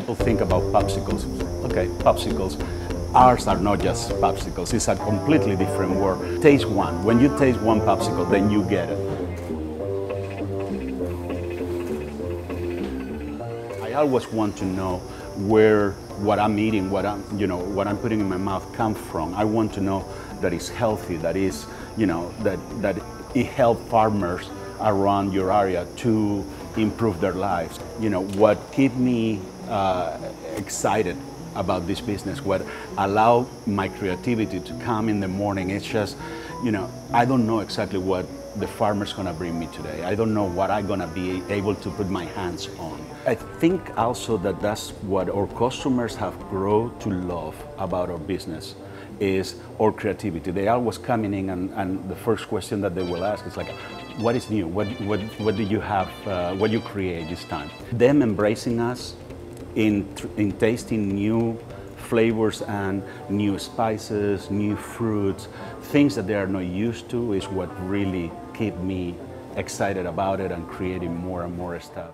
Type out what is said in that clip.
people think about popsicles, okay, popsicles. Ours are not just popsicles, it's a completely different world. Taste one. When you taste one popsicle, then you get it. I always want to know where what I'm eating, what I'm, you know, what I'm putting in my mouth comes from. I want to know that it's healthy, that is, you know, that, that it helps farmers around your area to improve their lives. You know, what keep me uh, excited about this business, what allow my creativity to come in the morning, it's just, you know, I don't know exactly what the farmer's gonna bring me today. I don't know what I'm gonna be able to put my hands on. I think also that that's what our customers have grown to love about our business is our creativity. They always coming in and, and the first question that they will ask is like, what is new? What, what, what do you have, uh, what you create this time? Them embracing us in, in tasting new flavors and new spices, new fruits, things that they are not used to is what really keep me excited about it and creating more and more stuff.